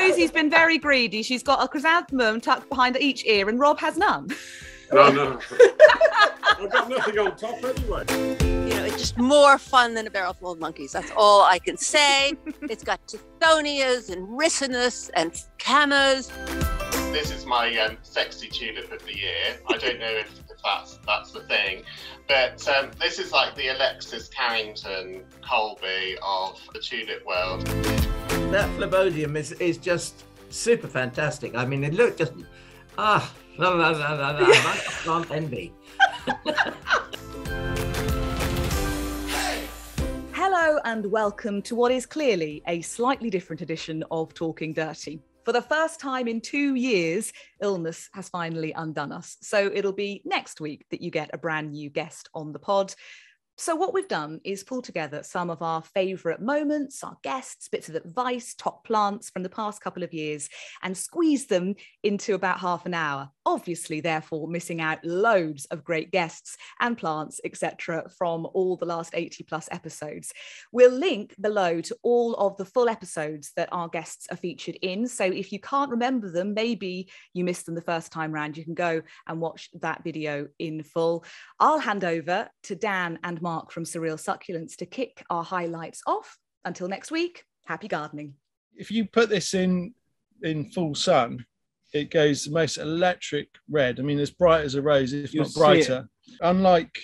Rosie's been very greedy. She's got a chrysanthemum tucked behind each ear, and Rob has none. No, no. I've got nothing on top anyway. You know, it's just more fun than a barrel full of monkeys. That's all I can say. it's got Tithonias and Ricinus and Camas. This is my um, sexy tulip of the year. I don't know if, if that's that's the thing, but um, this is like the Alexis Carrington Colby of the tulip world. That phlebodium is, is just super fantastic. I mean, it looked just ah, la la la la la. I can't envy. Hello and welcome to what is clearly a slightly different edition of Talking Dirty. For the first time in two years, illness has finally undone us. So it'll be next week that you get a brand new guest on the pod. So, what we've done is pull together some of our favourite moments, our guests, bits of advice, top plants from the past couple of years, and squeeze them into about half an hour. Obviously, therefore, missing out loads of great guests and plants, etc., from all the last 80 plus episodes. We'll link below to all of the full episodes that our guests are featured in. So, if you can't remember them, maybe you missed them the first time round, you can go and watch that video in full. I'll hand over to Dan and Mark from Surreal Succulents to kick our highlights off. Until next week, happy gardening. if you put this in in full sun, it goes the most electric red. I mean, as bright as a rose, if You'll not brighter. Unlike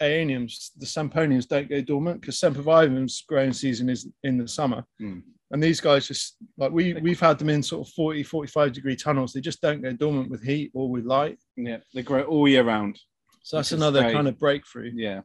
aeoniums, the Semponiums don't go dormant because Sempervivum's growing season is in the summer. Hmm. And these guys just like we we've had them in sort of 40, 45 degree tunnels. They just don't go dormant with heat or with light. Yeah, they grow all year round. So that's another very- kind of breakthrough. Yeah,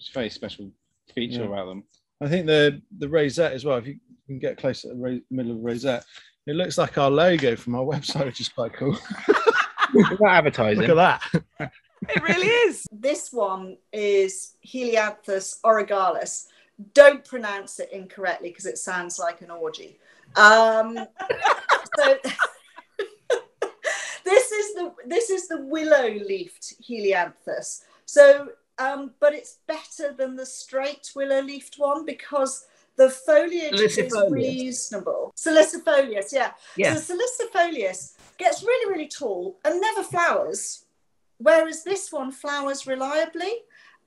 it's a very special feature Yeah. about them. I think the the rosette as well. If you can get close to the ro- middle of the rosette, it looks like our logo from our website, which is quite cool. Is that advertising? Look at that. It really is. This one is Helianthus orgyalis. Don't pronounce it incorrectly because it sounds like an orgy. Um, so this is the this is the willow leafed Helianthus. So, um, but it's better than the straight willow leafed one because the foliage is reasonable. Salicifolius, yeah. Yeah. So salicifolius gets really, really tall and never flowers, whereas this one flowers reliably.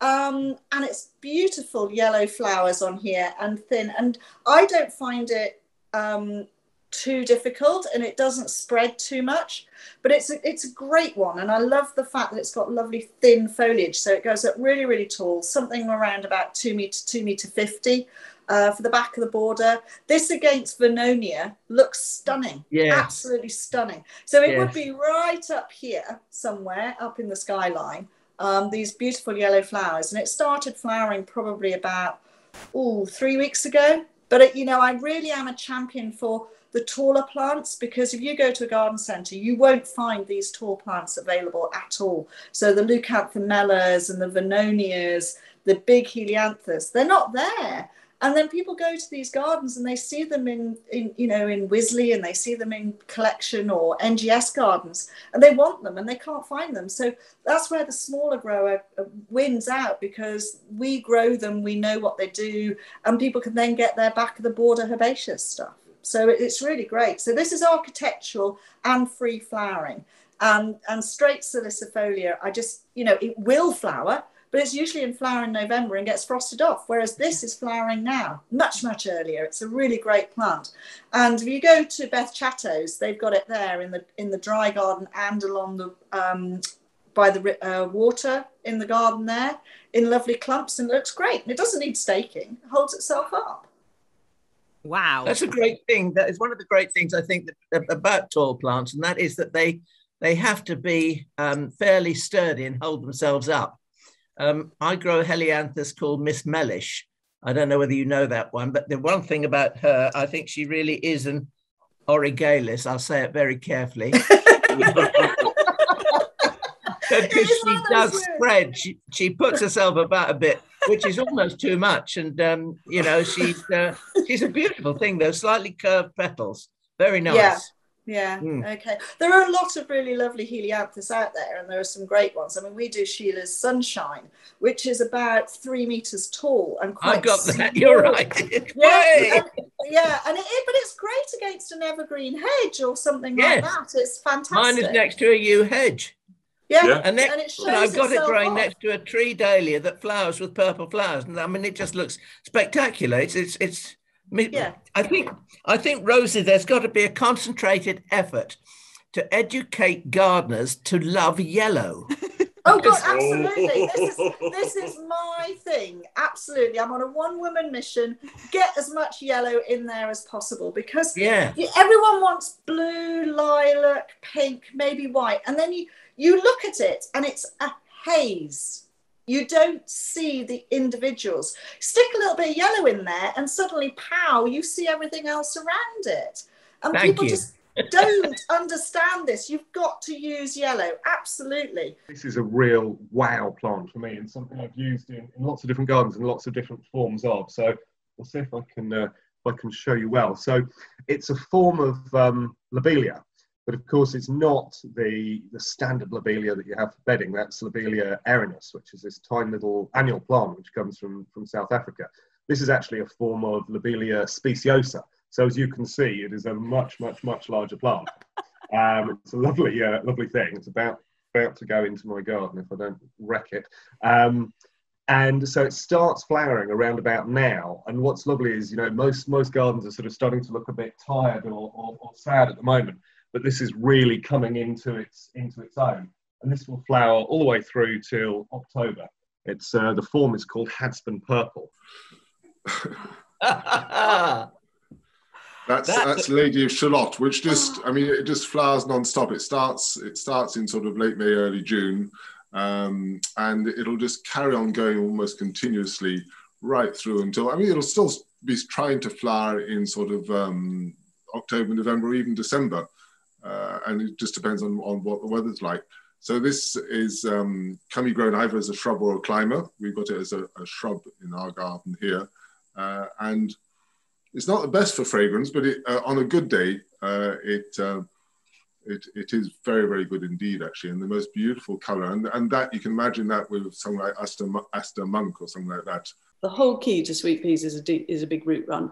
Um, and it's beautiful yellow flowers on here and thin. And I don't find it um, too difficult and it doesn't spread too much. But it's a, it's a great one. And I love the fact that it's got lovely thin foliage. So it goes up really, really tall, something around about two meter, two meter 50 uh, for the back of the border. This against Vernonia looks stunning. Yes. Absolutely stunning. So it would be right up here somewhere, up in the skyline. Um, these beautiful yellow flowers, and it started flowering probably about oh three weeks ago. But it, you know, I really am a champion for the taller plants because if you go to a garden centre, you won't find these tall plants available at all. So the leucanthemellas and the vernonias, the big helianthus, they're not there. And then people go to these gardens and they see them in, in you know, in Wisley and they see them in collection or NGS gardens and they want them and they can't find them. So that's where the smaller grower uh, wins out because we grow them, we know what they do, and people can then get their back of the border herbaceous stuff. So it's really great. So this is architectural and free flowering. And, and straight salicifolia, I just, you know, it will flower, but it's usually in flower in November and gets frosted off. Whereas this is flowering now, much, much earlier. It's a really great plant. And if you go to Beth Chatto's, they've got it there in the in the dry garden and along the um, by the uh, water in the garden there in lovely clumps, and looks great. And it doesn't need staking; it holds itself up. Wow. That's a great thing. That is one of the great things I think that, about tall plants, and that is that they they have to be um, fairly sturdy and hold themselves up. Um, I grow a helianthus called Miss Mellish. I don't know whether you know that one, but the one thing about her, I think she really is an orgyalis. I'll say it very carefully. because she one of those does words. spread. She she puts herself about a bit, which is almost too much. And um, you know, she's uh, she's a beautiful thing. Those slightly curved petals, very nice. Yeah. Yeah, Mm. okay. There are a lot of really lovely helianthus out there, and there are some great ones. I mean, we do Sheila's Sunshine, which is about three meters tall and quite. I got that. You're right. Yeah, and yeah, and it, but it's great against an evergreen hedge or something like that. It's fantastic. Mine is next to a yew hedge. Yeah, Yeah. And, next, and it shows and I've got it growing off. next to a tree dahlia that flowers with purple flowers. And I mean, it just looks spectacular. It's, it's, it's me- Yeah. I think, I think, Rosie, there's got to be a concentrated effort to educate gardeners to love yellow. Oh, oh God, absolutely. This is this is my thing. Absolutely, I'm on a one-woman mission. Get as much yellow in there as possible because Yeah. you- everyone wants blue, lilac, pink, maybe white, and then you you look at it and it's a haze. You don't see the individuals. Stick a little bit of yellow in there, and suddenly, pow! You see everything else around it. And Thank people you. just don't understand this. You've got to use yellow. Absolutely. This is a real wow plant for me and something I've used in, in lots of different gardens and lots of different forms of. So we'll see if I can uh, if I can show you well. So it's a form of um, lobelia, but of course it's not the the standard lobelia that you have for bedding. That's lobelia erinus, which is this tiny little annual plant which comes from from South Africa. This is actually a form of lobelia speciosa. So as you can see, it is a much much much larger plant. Um, it's a lovely uh, lovely thing. It's about about to go into my garden if I don't wreck it. Um, and so it starts flowering around about now. And what's lovely is, you know, most most gardens are sort of starting to look a bit tired or, or, or sad at the moment, but this is really coming into its into its own. And this will flower all the way through till October. It's uh, the form is called Hadspen Purple. That's That- that's Lady of Shalott, which just I mean it just flowers non-stop. It starts it starts in sort of late May, early June, um, and it'll just carry on going almost continuously right through until I mean it'll still be trying to flower in sort of um, October, November, or even December, uh, and it just depends on, on what the weather's like. So this is um, grown either as a shrub or a climber. We've got it as a, a shrub in our garden here, uh, and it's not the best for fragrance, but it, uh, on a good day, uh, it, uh, it it is very very good indeed actually, and the most beautiful color. And and that you can imagine that with something like Aster, Aster Monk or something like that. The whole key to sweet peas is a deep, is a big root run.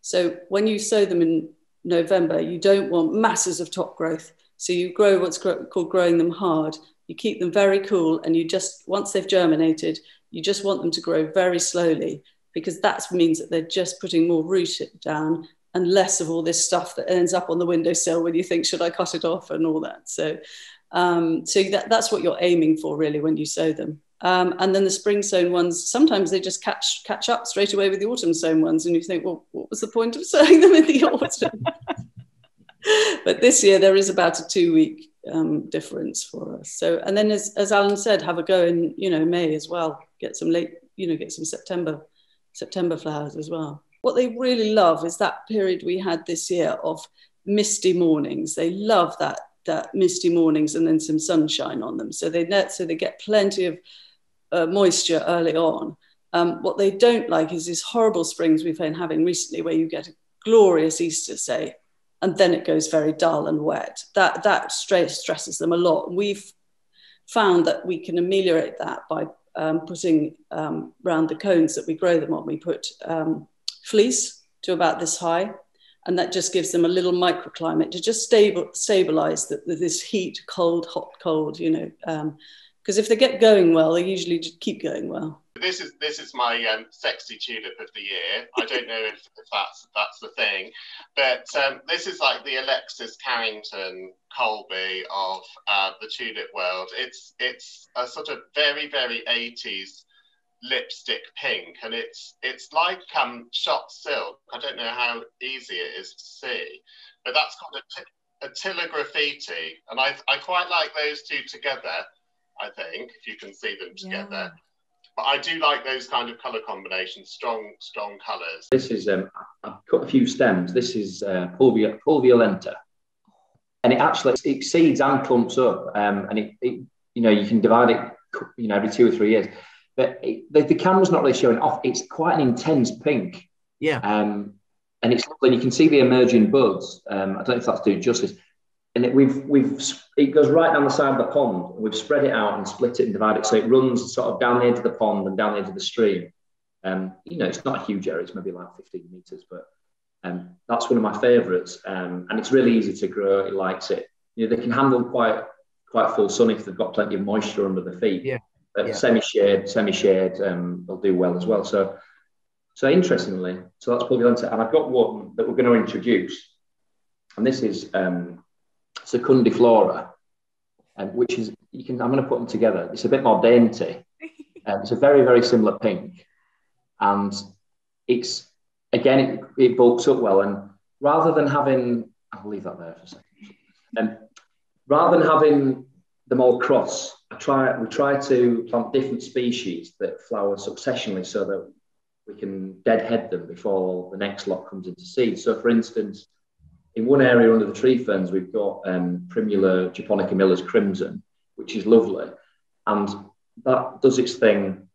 So when you sow them in November, you don't want masses of top growth. So you grow what's called growing them hard. You keep them very cool, and you just once they've germinated, you just want them to grow very slowly because that means that they're just putting more root down and less of all this stuff that ends up on the windowsill when you think should I cut it off and all that. So, um, so that, that's what you're aiming for really when you sow them. Um, and then the spring sown ones, sometimes they just catch catch up straight away with the autumn sown ones, and you think, well, what was the point of sowing them in the autumn? but this year there is about a two week um, difference for us. So, and then as, as Alan said, have a go in you know May as well. Get some late, you know, get some September September flowers as well. What they really love is that period we had this year of misty mornings. They love that that misty mornings and then some sunshine on them. So they net so they get plenty of uh, moisture early on. Um, what they don't like is these horrible springs we've been having recently, where you get a glorious Easter, say, and then it goes very dull and wet. That that stress stresses them a lot. We've found that we can ameliorate that by um, putting um, round the cones that we grow them on. We put um, fleece to about this high, and that just gives them a little microclimate to just stable stabilize the, this heat, cold, hot, cold. You know, because if they get going well, they usually just keep going well. This is this is my um, sexy tulip of the year. I don't know if, if that's that's the thing, but um, this is like the Alexis Carrington Colby of uh, the tulip world. It's it's a sort of very very 80s lipstick pink, and it's it's like um, shot silk. I don't know how easy it is to see, but that's called a, Attila graffiti, and I I quite like those two together. I think if you can see them together. Yeah. But I do like those kind of colour combinations, strong, strong colours. This is, um, I've cut a few stems. This is uh, pulvia, pulverulenta. And it actually, it seeds and clumps up. Um, and it, it, you know, you can divide it, you know, every two or three years. But it, the, the camera's not really showing off. It's quite an intense pink. Yeah. Um, and it's lovely. You can see the emerging buds. Um, I don't know if that's doing justice. And it, we've we've it goes right down the side of the pond. We've spread it out and split it and divided it, so it runs sort of down the edge of the pond and down the edge of the stream. Um, you know, it's not a huge area; it's maybe like 15 meters, but Um, that's one of my favourites, um, and it's really easy to grow. It likes it. You know, they can handle quite quite full sun if they've got plenty of moisture under the feet. Yeah. But Yeah. semi-shade, semi-shade, um, they'll do well as well. So, so interestingly, so that's Pulverulenta, and I've got one that we're going to introduce, and this is um, Secundiflora, um, which is you can. I'm going to put them together. It's a bit more dainty. Um, it's a very very similar pink, and it's again it, it bulks up well. And rather than having, I'll leave that there for a second. Um, rather than having them all cross, I try we try to plant different species that flower successionally so that we can deadhead them before the next lot comes into seed. So, for instance, in one area under the tree ferns, we've got um, Primula japonica miller's crimson, which is lovely, and that does its thing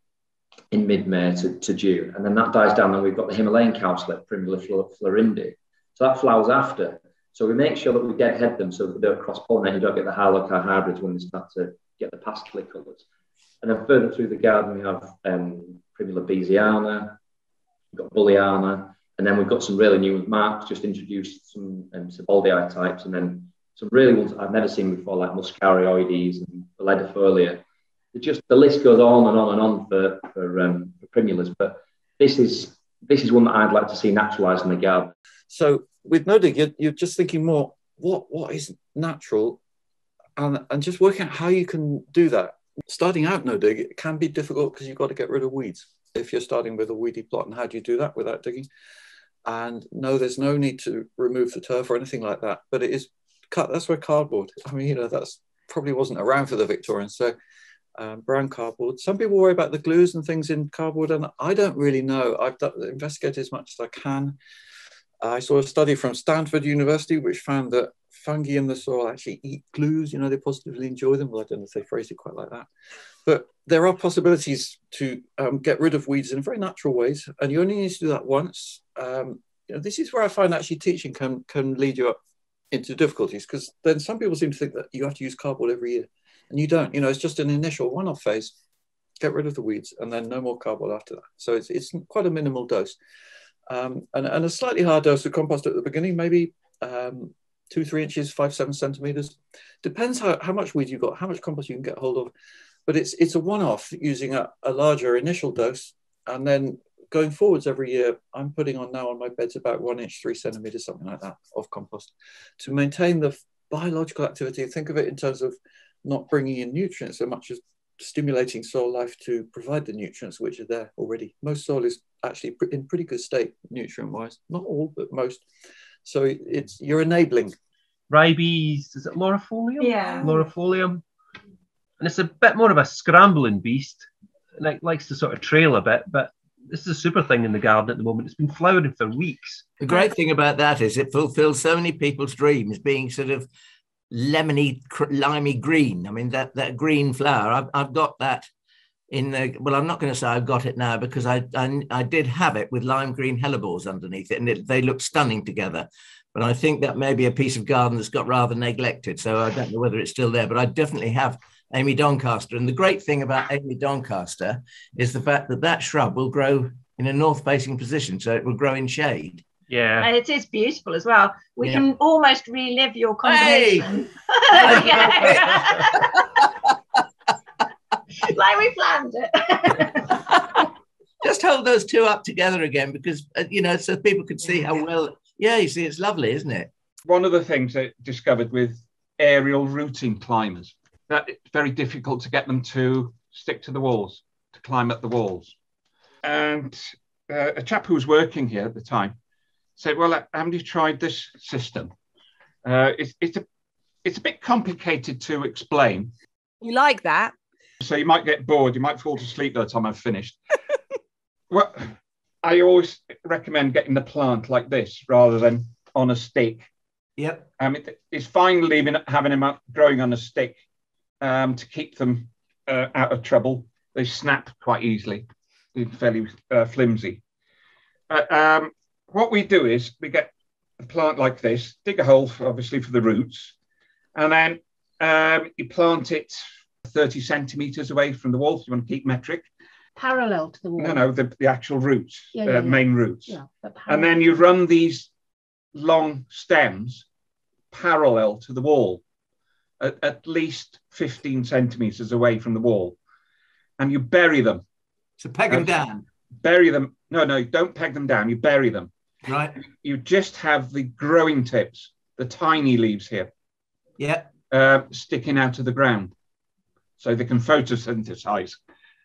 in mid-May to, to June, and then that dies down. And we've got the Himalayan cowslip, Primula florindae, so that flowers after. So we make sure that we deadhead them so that they don't cross-pollinate. You don't get the Harlow Carr hybrids when they start to get the pastel colours. And then further through the garden, we have um, Primula beesiana, we've got Bulleyana, and then we've got some really new. Mark's just introduced some um, types, and then some really ones I've never seen before, like Muscarioides and Ledifolia. Just the list goes on and on and on for for, um, for primulas, but this is this is one that I'd like to see naturalised in the garden. So with no dig, you're, you're just thinking more what what is natural, and and just working out how you can do that. Starting out no dig it can be difficult because you've got to get rid of weeds if you're starting with a weedy plot. And how do you do that without digging? And no, there's no need to remove the turf or anything like that. But it is cut. That's where cardboard. I mean, you know, that's probably wasn't around for the Victorians. So um, brown cardboard. Some people worry about the glues and things in cardboard, and I don't really know. I've done, investigated as much as I can. I saw a study from Stanford University which found that fungi in the soil actually eat glues. You know, they positively enjoy them. Well, I don't know if they phrased it quite like that, but there are possibilities to um, get rid of weeds in very natural ways, and you only need to do that once. Um, you know, this is where I find actually teaching can can lead you up into difficulties because then some people seem to think that you have to use cardboard every year, and you don't. You know, it's just an initial one-off phase. Get rid of the weeds, and then no more cardboard after that. So it's it's quite a minimal dose um, and, and, a slightly higher dose of compost at the beginning, maybe um, two, three inches, five, seven centimeters. Depends how, how much weed you've got, how much compost you can get hold of. But it's it's a one-off using a, a larger initial dose, and then going forwards every year, I'm putting on now on my beds about one inch, three centimeters, something like that, of compost to maintain the biological activity. Think of it in terms of not bringing in nutrients so much as stimulating soil life to provide the nutrients which are there already. Most soil is actually in pretty good state nutrient wise, not all, but most. So it's you're enabling. Ribes, is it laurifolium? Yeah. Laurifolium. And it's a bit more of a scrambling beast. And it likes to sort of trail a bit, but this is a super thing in the garden at the moment. It's been flowering for weeks. The great thing about that is it fulfills so many people's dreams, being sort of lemony, cr- limey green. I mean, that that green flower. I've, I've got that in the. Well, I'm not going to say I've got it now because I, I I did have it with lime green hellebores underneath it, and it, they look stunning together. But I think that may be a piece of garden that's got rather neglected. So I don't know whether it's still there, but I definitely have Amy Doncaster. And the great thing about Amy Doncaster is the fact that that shrub will grow in a north-facing position, so it will grow in shade. Yeah. And it is beautiful as well. We Yeah. can almost relive your Hey! combination. like we planned it. Just hold those two up together again because uh, you know so people can see how well. Yeah, you see, it's lovely, isn't it? one of the things I discovered with aerial rooting climbers that it's very difficult to get them to stick to the walls, to climb up the walls. And uh, a chap who was working here at the time said, "Well, haven't you tried this system? Uh, it's, it's a it's a bit complicated to explain, You like that? So you might get bored. You might fall to sleep by the time I've finished." well, I always recommend getting the plant like this rather than on a stick. Yep. Um, it, it's fine leaving having them up, growing on a stick um, to keep them uh, out of trouble. They snap quite easily. They're fairly uh, flimsy. Uh, um, what we do is we get a plant like this, dig a hole, for, obviously for the roots, and then um, you plant it 30 centimeters away from the wall. If you want to keep metric. Parallel to the wall. No, no, the, the actual roots, Yeah, the yeah, yeah. main roots. Yeah, And then you run these long stems parallel to the wall, at, at least 15 centimeters away from the wall. And you bury them. So peg them down. Bury them. No, no, don't peg them down. You bury them. Right. You just have the growing tips, the tiny leaves here, Yeah. uh, sticking out of the ground so they can photosynthesize.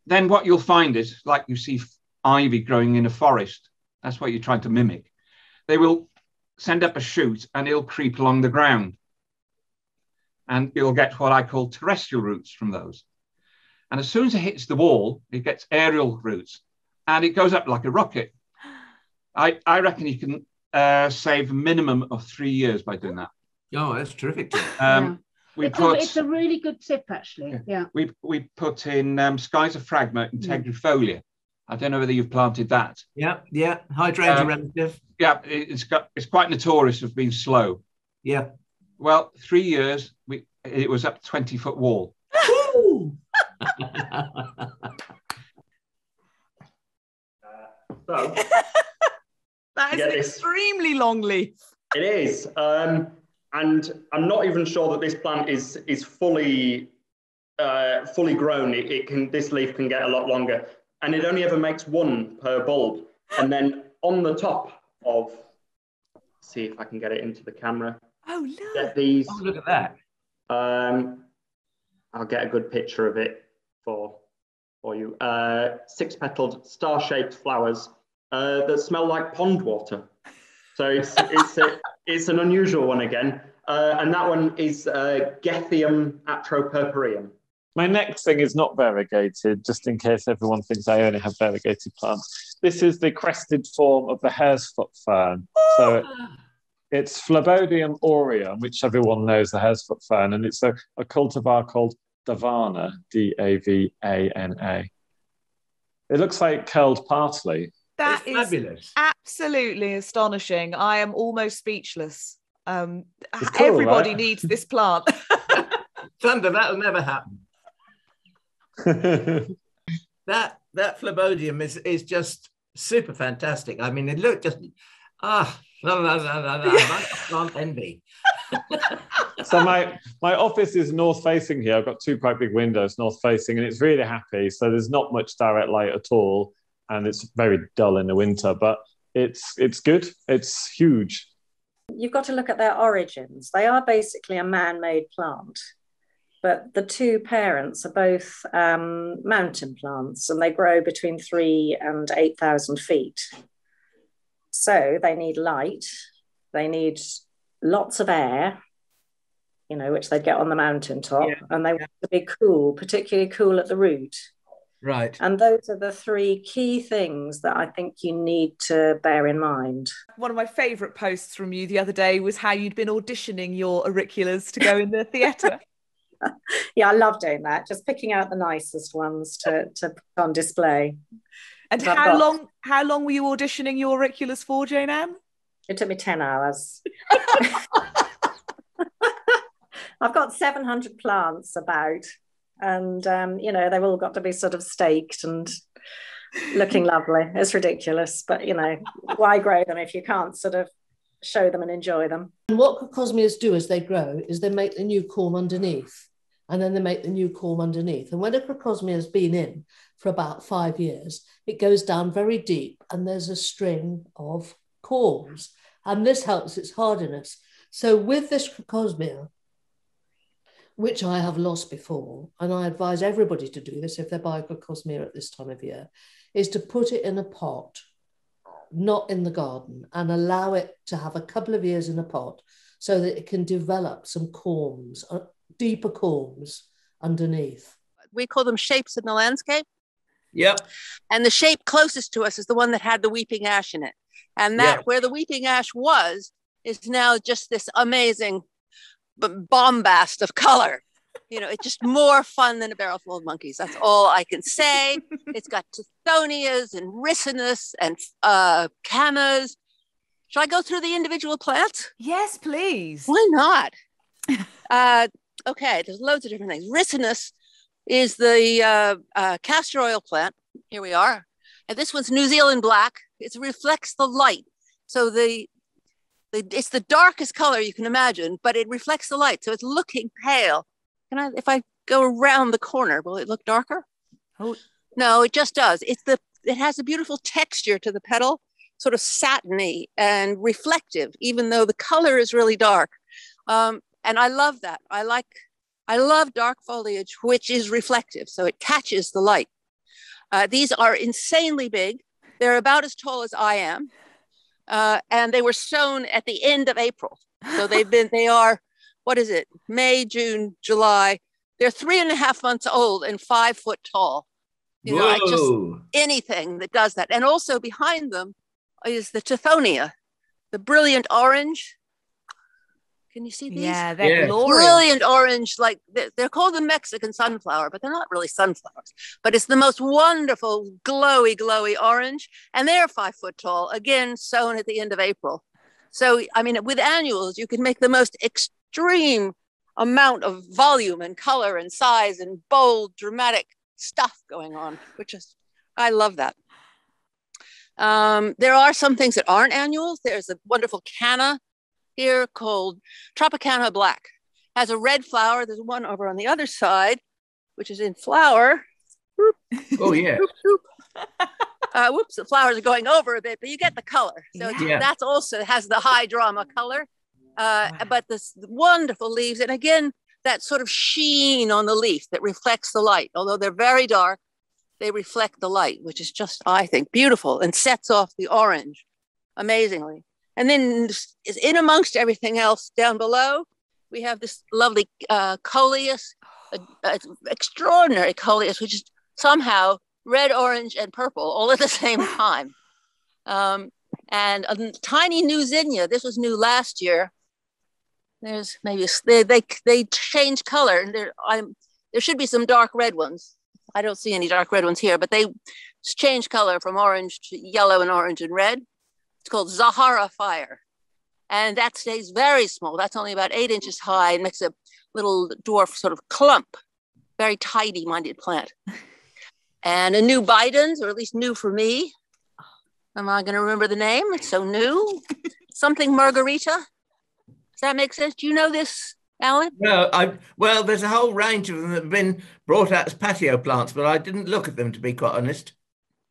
Then what you'll find is like you see ivy growing in a forest. That's what you're trying to mimic. They will send up a shoot and it'll creep along the ground. And you'll get what I call terrestrial roots from those. And as soon as it hits the wall, it gets aerial roots and it goes up like a rocket. I, I reckon you can uh, save a minimum of three years by doing that. Oh, that's terrific. Um, we it's, a, it's a really good tip, actually. Yeah. we we put in um, Schizophragma integrifolia. I don't know whether you've planted that. Yeah, yeah. Hydrangea Um, relative. Yeah, it- it's got it's quite notorious of being slow. Yeah. Well, three years we it was up twenty foot wall. So That is Get an this. extremely long leaf. it is, um, and I'm not even sure that this plant is is fully uh, fully grown. It, it can this leaf can get a lot longer, and it only ever makes one per bulb. And then on the top of, see if I can get it into the camera. Oh look! Get these. Oh, look at that. Um, I'll get a good picture of it for for you. Uh, six-petaled, star-shaped flowers uh, that smell like pond water. So it's it's a, it's an unusual one again, uh, and that one is uh, Gethyum atropurpureum. My next thing is not variegated, just in case everyone thinks I only have variegated plants. This is the crested form of the hare's foot fern. So it- it's Phlebodium aureum, which everyone knows the hare's foot fern, and it's a, a cultivar called Davana, D A V A N A. It looks like curled parsley. That is fabulous. absolutely astonishing. I am almost speechless. Um, cool, everybody right? needs this plant. Thunder, that'll never happen. that that phlebodium is is just super fantastic. I mean, it looked just ah la la la la la. I plant envy. so my my office is north facing here. I've got two quite big windows north facing, and it's really happy. So there's not much direct light at all, and it's very dull in the winter. But it's it's good. It's huge. You've got to look at their origins. They are basically a man made plant, but the two parents are both um, mountain plants and they grow between three and 8,000 feet. So they need light, they need lots of air, you know, which they get on the mountain mountaintop, and they want to be cool, particularly cool at the root. Right. And those are the three key things that I think you need to bear in mind. One of my favourite posts from you the other day was how you'd been auditioning your auriculas to go in the theatre. yeah, I love doing that. Just picking out the nicest ones to, to put on display. And So how got- long how long were you auditioning your auriculas for, Jane Ann? It took me 10 hours. I've got 700 plants about, and um, you know, they've all got to be sort of staked and looking lovely. It's ridiculous, but you know, why grow them if you can't sort of show them and enjoy them? And what crocosmias do as they grow is they make the new corm underneath, and then they make the new corm underneath. And when a crocosmia has been in for about five years, it goes down very deep, and there's a string of corms, and this helps its hardiness. So with this crocosmia, which I have lost before, and I advise everybody to do this if they're buy crocosmia at this time of year, is to put it in a pot, not in the garden, and allow it to have a couple of years in a pot so that it can develop some corms, uh, deeper corms underneath. We call them shapes in the landscape. Yep. And the shape closest to us is the one that had the weeping ash in it. And that Yeah. where the weeping ash was is now just this amazing b- bombast of color. You know, it's just more fun than a barrel full of monkeys. That's all I can say. it's got tithonias and ricinus and uh, camas. Should I go through the individual plants? Yes, please. Why not? uh, okay, there's loads of different things. Ricinus is the uh, uh, castor oil plant. Here we are. And this one's New Zealand black. It reflects the light. So the the, it's the darkest color you can imagine, but it reflects the light. So it's looking pale. Can I, if I go around the corner, will it look darker? Oh, no, it just does. It's the, it has a beautiful texture to the petal, sort of satiny and reflective, even though the color is really dark. Um, and I love that. I like, I love dark foliage, which is reflective. So it catches the light. Uh, these are insanely big. They're about as tall as I am. Uh, and they were sown at the end of April. So they've been, they are, what is it? May, June, July. They're three and a half months old and five foot tall. You know, I just anything that does that. And also behind them is the Tithonia, the brilliant orange. Can you see these? Yeah, they're Yeah. Brilliant orange, like they're, they're called the Mexican sunflower, but they're not really sunflowers. But it's the most wonderful, glowy, glowy orange. And they're five foot tall, again, sown at the end of April. So, I mean, with annuals, you can make the most extreme amount of volume and color and size and bold, dramatic stuff going on, which is, I love that. Um, there are some things that aren't annuals. There's a wonderful canna here called Tropicana Black. Has a red flower. There's one over on the other side, which is in flower. Oh yeah. Uh, whoops, the flowers are going over a bit, but you get the color. So it's- Yeah. that's also has the high drama color. Uh, But this wonderful leaves, and again, that sort of sheen on the leaf that reflects the light. Although they're very dark, they reflect the light, which is just, I think, beautiful and sets off the orange amazingly. And then is in amongst everything else down below, we have this lovely uh, coleus, a extraordinary coleus, which is somehow red, orange, and purple all at the same time. Um, and a tiny new zinnia. This was new last year. There's maybe they they, they change color, and there I'm there should be some dark red ones. I don't see any dark red ones here, but they change color from orange to yellow and orange and red. It's called Zahara fire, and that stays very small. That's only about eight inches high and makes a little dwarf sort of clump, very tidy-minded plant. And a new Bidens, or at least new for me. Am I going to remember the name? It's so new. Something Margarita. Does that make sense? Do you know this, Alan? No, I well, there's a whole range of them that have been brought out as patio plants, but I didn't look at them to be quite honest.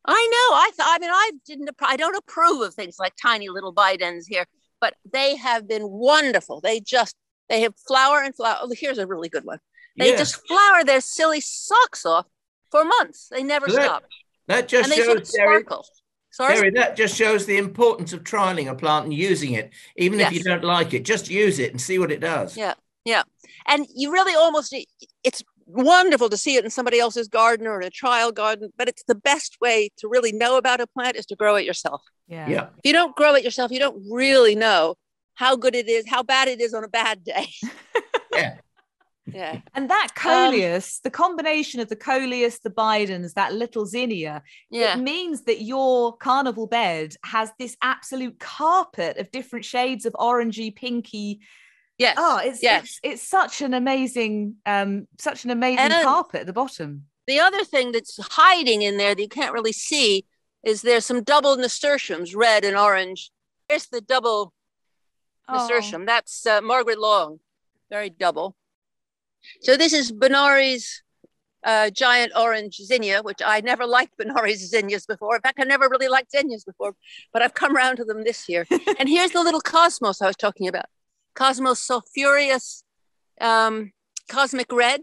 I know. I th- I mean, I didn't. I don't approve of things like tiny little Bidens here, but they have been wonderful. They just they have flower and flower. Oh, here's a really good one. They Yeah. just flower their silly socks off for months. They never that- stop. That just and they sort of shows, sparkle. Sorry. Derry, that just shows the importance of trialing a plant and using it, even if you don't like it. Just use it and see what it does. Yeah, yeah. And you really almost, it's wonderful to see it in somebody else's garden or in a trial garden, but it's the best way to really know about a plant is to grow it yourself. Yeah. Yeah. If you don't grow it yourself, you don't really know how good it is, how bad it is on a bad day. yeah. Yeah. And that um, coleus, the combination of the coleus, the Bidens, that little zinnia, Yeah. it means that your carnival bed has this absolute carpet of different shades of orangey, pinky. Yes. Oh, it's yes. it's, it's such an amazing, um, such an amazing And- carpet at the bottom. The other thing that's hiding in there that you can't really see is there's some double nasturtiums, red and orange. There's the double nasturtium. That's uh, Margaret Long, very double. So this is Benary's uh, giant orange zinnia, which I never liked Benary's zinnias before. In fact, I never really liked zinnias before, but I've come around to them this year. and here's the little cosmos I was talking about. Cosmos sulphureus, um, cosmic red.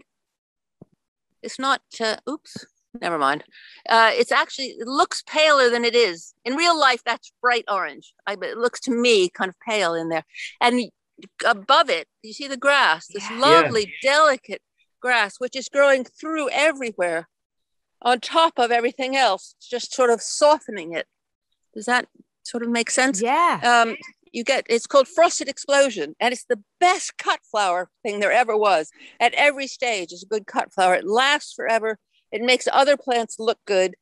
It's not, uh, oops, never mind. Uh, it's actually, it looks paler than it is. In real life, that's bright orange. I, but it looks to me kind of pale in there. And above it, you see the grass, this lovely, delicate grass, which is growing through everywhere on top of everything else, just sort of softening it. Does that sort of make sense? Yeah. Um, you get it's called frosted explosion, and it's the best cut flower thing there ever was. At every stage, is a good cut flower. It lasts forever. It makes other plants look good.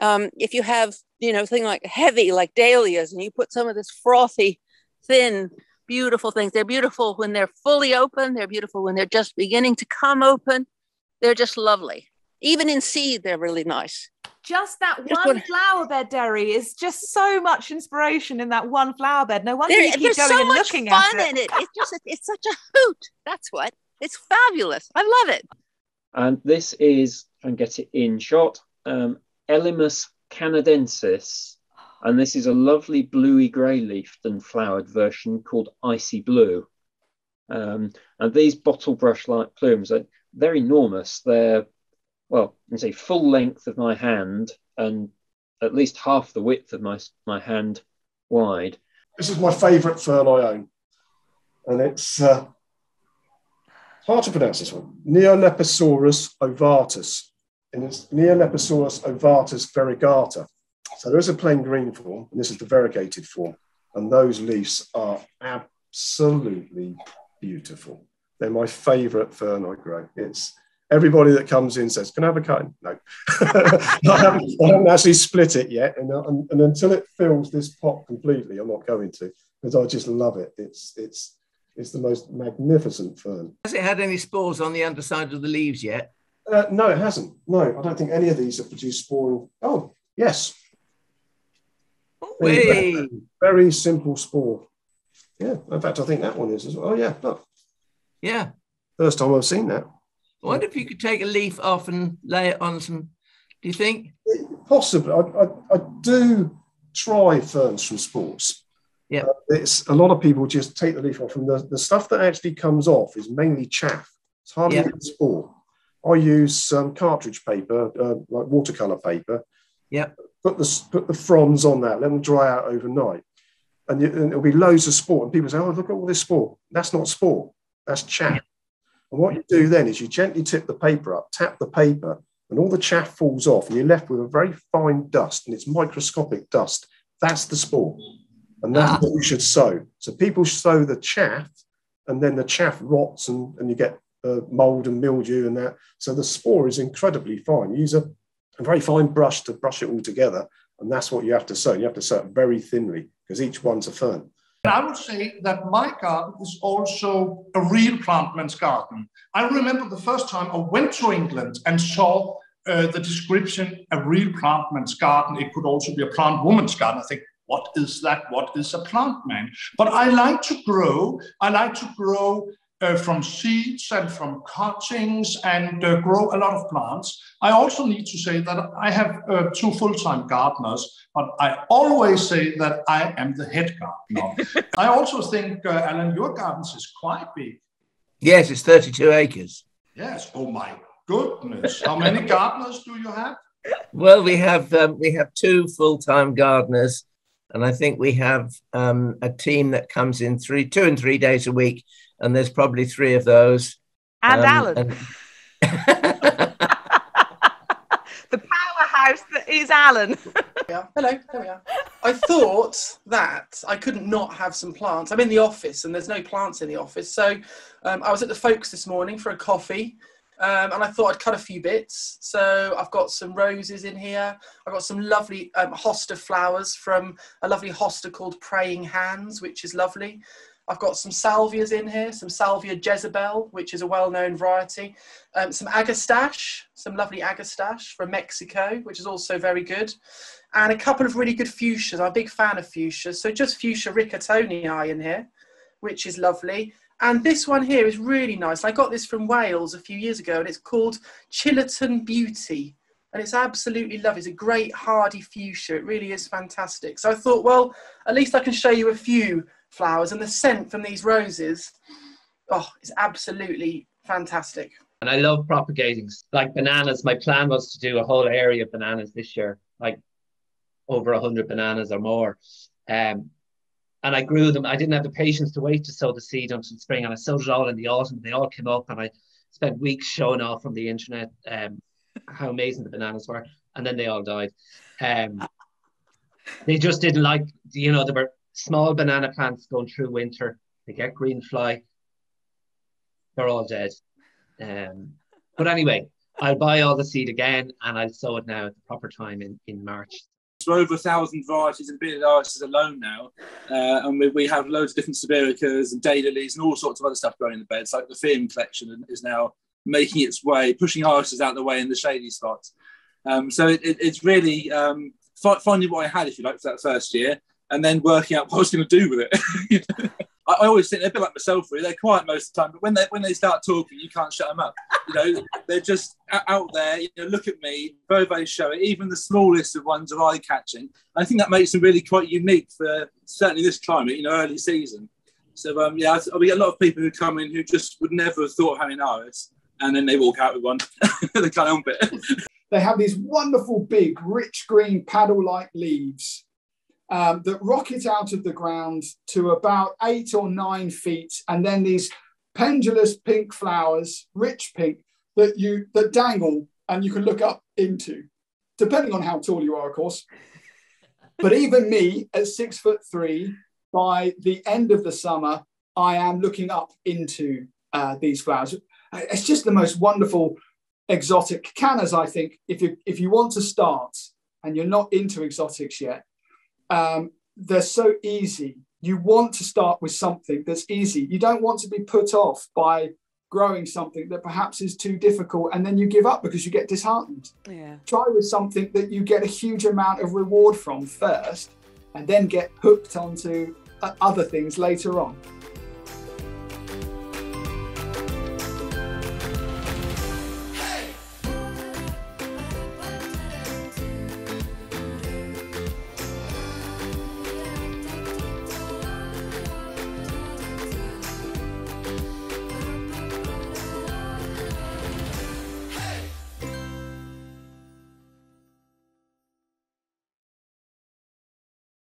Um, if you have, you know, thing like heavy, like dahlias, and you put some of this frothy, thin, beautiful things. They're beautiful when they're fully open. They're beautiful when they're just beginning to come open. They're just lovely. Even in seed, they're really nice. Just that Just one one- flower bed, Derry, is just so much inspiration in that one flower bed. No wonder There- you keep there's going so and much looking fun at in it. It's just it's such a hoot. That's what. It's fabulous. I love it. And this is, if I can get it in shot, um, Elymus canadensis. And this is a lovely bluey grey leafed and flowered version called Icy Blue. Um, and these bottle brush like plumes are they're enormous. They're, well, you can say full length of my hand and at least half the width of my, my hand wide. This is my favourite fern I own, and it's uh, hard to pronounce this one. Neolepisorus ovatus, and it's ovatus variegata. So there is a plain green form, and this is the variegated form, and those leaves are absolutely beautiful. They're my favourite fern I grow. It's everybody that comes in says, "Can I have a cutting?" No, I, haven't, I haven't actually split it yet, and, and, and until it fills this pot completely, I'm not going to because I just love it. It's it's it's the most magnificent fern. Has it had any spores on the underside of the leaves yet? Uh, no, it hasn't. No, I don't think any of these have produced spore. Oh, yes. Whey! Very simple spore. Yeah, in fact, I think that one is as well. Oh, yeah, look. Yeah. First time I've seen that. I wonder if you could take a leaf off and lay it on some. Do you think? Possibly. I, I, I do try ferns from sports. Yeah. it's a lot of people just take the leaf off, and the, the stuff that actually comes off is mainly chaff. It's hardly any spore. I use some cartridge paper, uh, like watercolor paper. Yeah. Put the put the fronds on that, let them dry out overnight, and, you, and it'll be loads of spore. And people say, "Oh, look at all this spore." That's not spore. That's chaff. And what you do then is you gently tip the paper up, tap the paper, and all the chaff falls off, and you're left with a very fine dust, and it's microscopic dust. That's the spore. And that's what you should sow. So people sow the chaff, and then the chaff rots, and, and you get uh, mold and mildew and that. So the spore is incredibly fine. You use a, a very fine brush to brush it all together, and that's what you have to sow. You have to sow it very thinly because each one's a fern. And I would say that my garden is also a real plantman's garden. I remember the first time I went to England and saw uh, the description, a real plantman's garden. It could also be a plant woman's garden. I think, what is that? What is a plant man? But I like to grow. I like to grow uh, from seeds and from cuttings and uh, grow a lot of plants. I also need to say that I have uh, two full-time gardeners, but I always say that I am the head gardener. I also think, uh, Alan, your gardens is quite big. Yes, it's 32 acres. Yes. Oh my goodness. How many gardeners do you have? Well, we have um, we have two full time gardeners, and I think we have um, a team that comes in three, two and three days a week, and there's probably three of those. And Um, Alan. and- the powerhouse that is Alan. Yeah. Hello. There we are. I thought that I couldn't not have some plants. I'm in the office and there's no plants in the office. So um, I was at the Folks this morning for a coffee um, and I thought I'd cut a few bits. So I've got some roses in here. I've got some lovely um, hosta flowers from a lovely hosta called Praying Hands, which is lovely. I've got some salvias in here, some salvia Jezebel, which is a well-known variety, um, some agastache, some lovely agastache from Mexico, which is also very good, and a couple of really good fuchsias. I'm a big fan of fuchsias, so just fuchsia riccartonii in here, which is lovely. And this one here is really nice. I got this from Wales a few years ago, and it's called Chillerton Beauty. And it's absolutely lovely. It's a great hardy fuchsia. It really is fantastic. So I thought, well, at least I can show you a few flowers. And the scent from these roses, oh, it's absolutely fantastic. And I love propagating like bananas. My plan was to do a whole area of bananas this year, like over a hundred bananas or more. Um, and I grew them. I didn't have the patience to wait to sow the seed until spring, and I sowed it all in the autumn. They all came up, and I spent weeks showing off from the internet um, how amazing the bananas were, and then they all died. Um, they just didn't like, you know, there were small banana plants going through winter. They get green fly. They're all dead. Um, but anyway, I'll buy all the seed again, and I'll sow it now at the proper time in, in March. We're over a thousand varieties in bearded irises alone now, uh, and we, we have loads of different Sibiricas and daylilies and all sorts of other stuff growing in the beds. Like the Fium collection is now making its way, pushing irises out of the way in the shady spots. Um, so it, it, it's really um, finding what I had, if you like, for that first year, and then working out what I was going to do with it. I, always think they're a bit like myself, really. They're quiet most of the time, but when they when they start talking, you can't shut them up. You know, they're just out there. You know, look at me, very very showy. Even the smallest of ones are eye catching. I think that makes them really quite unique for certainly this climate. You know, early season. So um, yeah, we get a lot of people who come in who just would never have thought of having iris, and then they walk out with one. they can't help it. They have these wonderful, big, rich green paddle like leaves um, that rocket out of the ground to about eight or nine feet. And then these pendulous pink flowers, rich pink, that you that dangle and you can look up into, depending on how tall you are, of course. But even me at six foot three, by the end of the summer, I am looking up into uh, these flowers. It's just the most wonderful exotic cannas, I think if you if you want to start and you're not into exotics yet, um, they're so easy. You want to start with something that's easy. You don't want to be put off by growing something that perhaps is too difficult and then you give up because you get disheartened. Yeah. Try with something that you get a huge amount of reward from first and then get hooked onto uh, other things later on.